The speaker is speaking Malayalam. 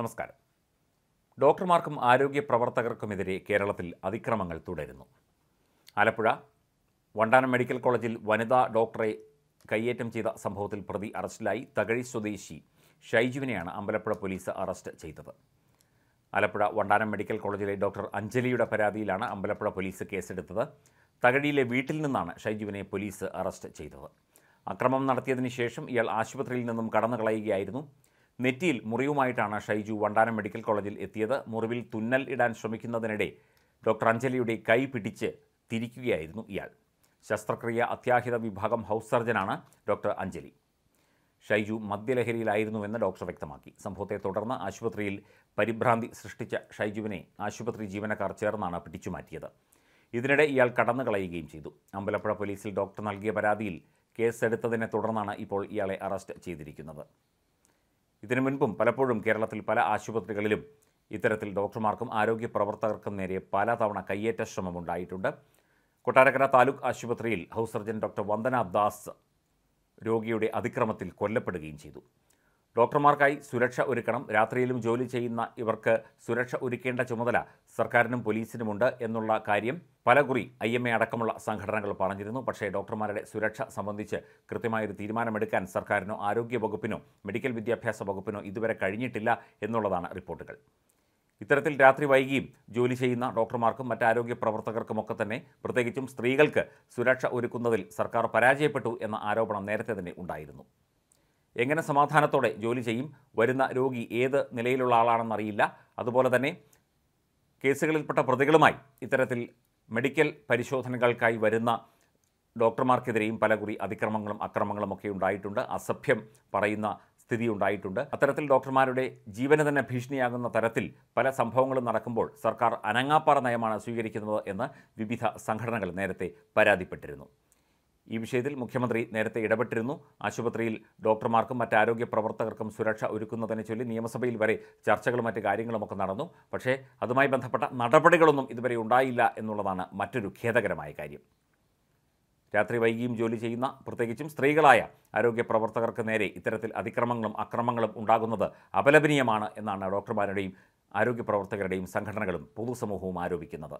നമസ്കാരം. ഡോക്ടർമാർക്കും ആരോഗ്യ പ്രവർത്തകർക്കുമെതിരെ കേരളത്തിൽ അതിക്രമങ്ങൾ തുടരുന്നു. ആലപ്പുഴ വണ്ടാനം മെഡിക്കൽ കോളേജിൽ വനിതാ ഡോക്ടറെ കയ്യേറ്റം ചെയ്ത സംഭവത്തിൽ പ്രതി അറസ്റ്റിലായി തകഴി സ്വദേശി ഷൈജുവിനെയാണ് അമ്പലപ്പുഴ പോലീസ് അറസ്റ്റ് ചെയ്തത്. ആലപ്പുഴ വണ്ടാനം മെഡിക്കൽ കോളേജിലെ ഡോക്ടർ അഞ്ജലിയുടെ പരാതിയിലാണ് അമ്പലപ്പുഴ പോലീസ് കേസെടുത്തത്. തകഴിയിലെ വീട്ടിൽ നിന്നാണ് ഷൈജുവിനെ പോലീസ് അറസ്റ്റ് ചെയ്തത്. അക്രമം നടത്തിയതിന് ശേഷം ഇയാൾ ആശുപത്രിയിൽ നിന്നും കടന്നു കളയുകയായിരുന്നു നെറ്റിയിൽ മുറിവുമായിട്ടാണ് ഷൈജു വണ്ടാനം മെഡിക്കൽ കോളേജിൽ എത്തിയത്. മുറിവിൽ തുന്നൽ ഇടാൻ ശ്രമിക്കുന്നതിനിടെ ഡോക്ടർ അഞ്ജലിയുടെ കൈ പിടിച്ച് തിരിക്കുകയായിരുന്നു ഇയാൾ. ശസ്ത്രക്രിയ അത്യാഹിത വിഭാഗം ഹൗസ് സർജനാണ് ഡോക്ടർ അഞ്ജലി. ഷൈജു മദ്യലഹരിയിലായിരുന്നുവെന്ന് ഡോക്ടർ വ്യക്തമാക്കി. സംഭവത്തെ തുടർന്ന് ആശുപത്രിയിൽ പരിഭ്രാന്തി സൃഷ്ടിച്ച ഷൈജുവിനെ ആശുപത്രി ജീവനക്കാർ ചേർന്നാണ് പിടിച്ചുമാറ്റിയത്. ഇതിനിടെ ഇയാൾ കടന്നു കളയുകയും ചെയ്തു. അമ്പലപ്പുഴ പോലീസിൽ ഡോക്ടർ നൽകിയ പരാതിയിൽ കേസെടുത്തതിനെ തുടർന്നാണ് ഇപ്പോൾ ഇയാളെ അറസ്റ്റ് ചെയ്തിരിക്കുന്നത്. ഇതിനു മുൻപും പലപ്പോഴും കേരളത്തിൽ പല ആശുപത്രികളിലും ഇത്തരത്തിൽ ഡോക്ടർമാർക്കും ആരോഗ്യ പ്രവർത്തകർക്കും നേരെ പലതവണ കയ്യേറ്റ ശ്രമമുണ്ടായിട്ടുണ്ട്. കൊട്ടാരക്കര താലൂക്ക് ആശുപത്രിയിൽ house surgeon doctor Vandana Das രോഗിയുടെ അതിക്രമത്തിൽ കൊല്ലപ്പെടുകയും ചെയ്തു. ഡോക്ടർമാർക്കായി സുരക്ഷ ഒരുക്കണം. രാത്രിയിലും ജോലി ചെയ്യുന്ന ഇവർക്ക് സുരക്ഷ ഒരുക്കേണ്ട ചുമതല സർക്കാരിനും പോലീസിനുമുണ്ട് എന്നുള്ള കാര്യം പലകുറി ഐ എം എ അടക്കമുള്ള സംഘടനകൾ പറഞ്ഞിരുന്നു. പക്ഷേ ഡോക്ടർമാരുടെ സുരക്ഷ സംബന്ധിച്ച് കൃത്യമായൊരു തീരുമാനമെടുക്കാൻ സർക്കാരിനോ ആരോഗ്യ വകുപ്പിനോ മെഡിക്കൽ വിദ്യാഭ്യാസ വകുപ്പിനോ ഇതുവരെ കഴിഞ്ഞിട്ടില്ല എന്നുള്ളതാണ് റിപ്പോർട്ടുകൾ. ഇത്തരത്തിൽ രാത്രി വൈകിയും ജോലി ചെയ്യുന്ന ഡോക്ടർമാർക്കും മറ്റ് ആരോഗ്യ പ്രവർത്തകർക്കുമൊക്കെ തന്നെ പ്രത്യേകിച്ചും സ്ത്രീകൾക്ക് സുരക്ഷ ഒരുക്കുന്നതിൽ സർക്കാർ പരാജയപ്പെട്ടു എന്ന ആരോപണം നേരത്തെ തന്നെ ഉണ്ടായിരുന്നു. എങ്ങനെ സമാധാനത്തോടെ ജോലി ചെയ്യും? വരുന്ന രോഗി ഏത് നിലയിലുള്ള ആളാണെന്ന് അറിയില്ല. അതുപോലെ തന്നെ കേസുകളിൽപ്പെട്ട പ്രതികളുമായി ഇത്തരത്തിൽ മെഡിക്കൽ പരിശോധനകൾക്കായി വരുന്ന ഡോക്ടർമാർക്കെതിരെയും പല കുറി അതിക്രമങ്ങളും അക്രമങ്ങളും ഒക്കെ ഉണ്ടായിട്ടുണ്ട്. അസഭ്യം പറയുന്ന സ്ഥിതി ഉണ്ടായിട്ടുണ്ട്. അത്തരത്തിൽ ഡോക്ടർമാരുടെ ജീവന് തന്നെ ഭീഷണിയാകുന്ന തരത്തിൽ പല സംഭവങ്ങളും നടക്കുമ്പോൾ സർക്കാർ അനങ്ങാപ്പാറ നയമാണ് സ്വീകരിക്കുന്നത് എന്ന് വിവിധ സംഘടനകൾ നേരത്തെ പരാതിപ്പെട്ടിരുന്നു. ഈ വിഷയത്തിൽ മുഖ്യമന്ത്രി നേരത്തെ ഇടപെട്ടിരുന്നു. ആശുപത്രിയിൽ ഡോക്ടർമാർക്കും മറ്റ് ആരോഗ്യ പ്രവർത്തകർക്കും സുരക്ഷ ഒരുക്കുന്നതിനെ ചൊല്ലി നിയമസഭയിൽ വരെ ചർച്ചകളും മറ്റ് കാര്യങ്ങളുമൊക്കെ നടന്നു. പക്ഷേ അതുമായി ബന്ധപ്പെട്ട നടപടികളൊന്നും ഇതുവരെ ഉണ്ടായില്ല എന്നുള്ളതാണ് മറ്റൊരു ഖേദകരമായ കാര്യം. രാത്രി വൈകിയും ജോലി ചെയ്യുന്ന പ്രത്യേകിച്ചും സ്ത്രീകളായ ആരോഗ്യ പ്രവർത്തകർക്ക് നേരെ ഇത്തരത്തിൽ അതിക്രമങ്ങളും അക്രമങ്ങളും ഉണ്ടാകുന്നത് അപലപനീയമാണ് എന്നാണ് ഡോക്ടർമാരുടെയും ആരോഗ്യ പ്രവർത്തകരുടെയും സംഘടനകളും പൊതുസമൂഹവും ആരോപിക്കുന്നത്.